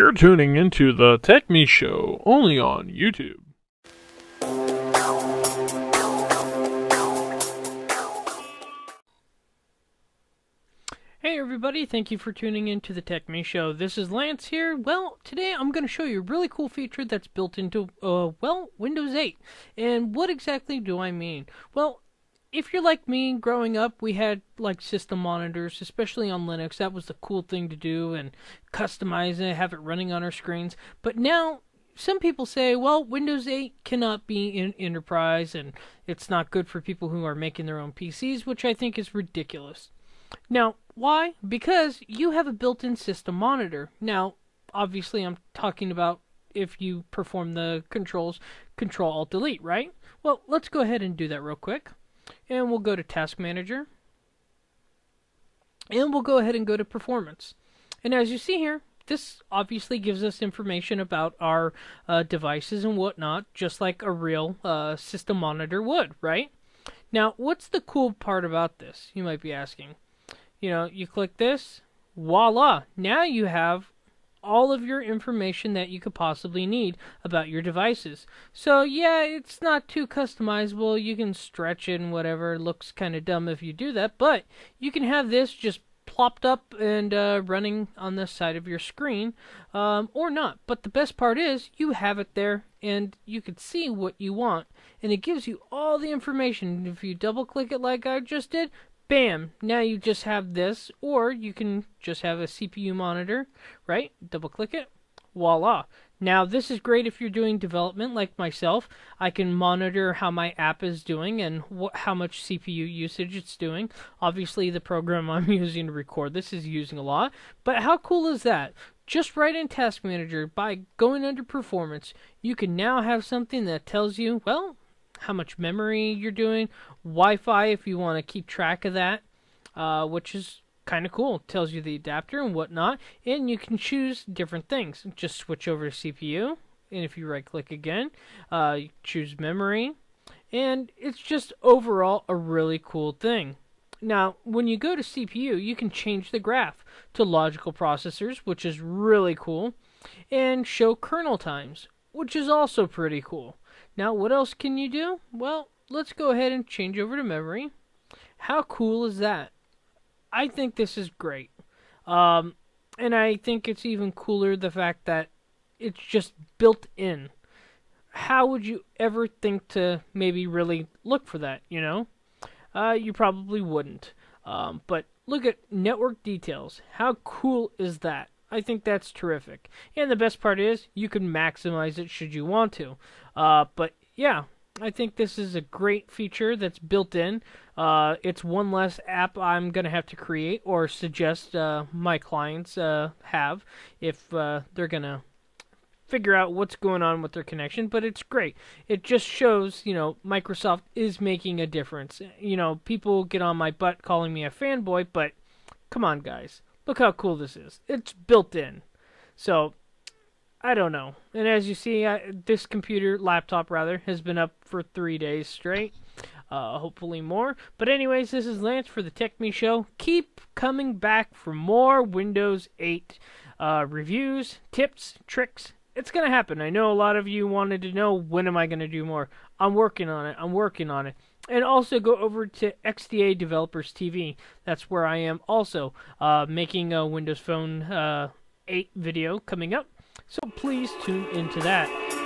You're tuning into the TechMe Show only on YouTube. Hey everybody, thank you for tuning in to the TechMe Show. This is Lance here. Well, today I'm going to show you a really cool feature that's built into, uh, well, Windows 8. And what exactly do I mean? Well, if you're like me, growing up, we had like system monitors, especially on Linux. That was the cool thing to do and customize it, have it running on our screens. But now, some people say, well, Windows 8 cannot be in enterprise and it's not good for people who are making their own PCs, which I think is ridiculous. Now, why? Because you have a built in system monitor. Now, obviously, I'm talking about if you perform the controls Control Alt Delete, right? Well, let's go ahead and do that real quick. And we'll go to Task Manager. And we'll go ahead and go to Performance. And as you see here, this obviously gives us information about our uh, devices and whatnot, just like a real uh, system monitor would, right? Now, what's the cool part about this? You might be asking you know, you click this, voila, now you have all of your information that you could possibly need about your devices. So yeah, it's not too customizable. You can stretch it and whatever. It looks kind of dumb if you do that, but you can have this just plopped up and uh, running on the side of your screen, um, or not. But the best part is you have it there and you can see what you want, and it gives you all the information. If you double click it like I just did, bam, now you just have this, or you can just have a CPU monitor, right? Double click it, voila. Now, this is great if you're doing development like myself. I can monitor how my app is doing and how much CPU usage it's doing. Obviously, the program I'm using to record this is using a lot, but how cool is that? Just right in Task Manager, by going under Performance, you can now have something that tells you, well, how much memory you're doing, Wi-Fi if you want to keep track of that, uh, which is kind of cool. It tells you the adapter and whatnot, and you can choose different things. Just switch over to CPU, and if you right-click again, uh, choose memory, and it's just overall a really cool thing. Now, when you go to CPU, you can change the graph to logical processors, which is really cool, and show kernel times, which is also pretty cool. Now, what else can you do? Well, let's go ahead and change over to memory. How cool is that? I think this is great. Um, and I think it's even cooler the fact that it's just built in. How would you ever think to maybe really look for that, you know? Uh, you probably wouldn't. Um, but look at network details. How cool is that? I think that's terrific. And the best part is you can maximize it should you want to. Uh, but yeah, I think this is a great feature that's built in. Uh, it's one less app I'm going to have to create or suggest uh, my clients uh, have if uh, they're going to figure out what's going on with their connection. But it's great. It just shows, you know, Microsoft is making a difference. You know, people get on my butt calling me a fanboy, but come on, guys. Look how cool this is. It's built in. So, I don't know. And as you see, I, this computer, laptop rather, has been up for three days straight. Uh, hopefully more. But anyways, this is Lance for the TechMe Show. Keep coming back for more Windows 8 uh, reviews, tips, tricks. It's gonna happen. I know a lot of you wanted to know when am I gonna do more. I'm working on it. I'm working on it. And also go over to XDA Developers TV. That's where I am also uh, making a Windows Phone uh, 8 video coming up. So please tune into that.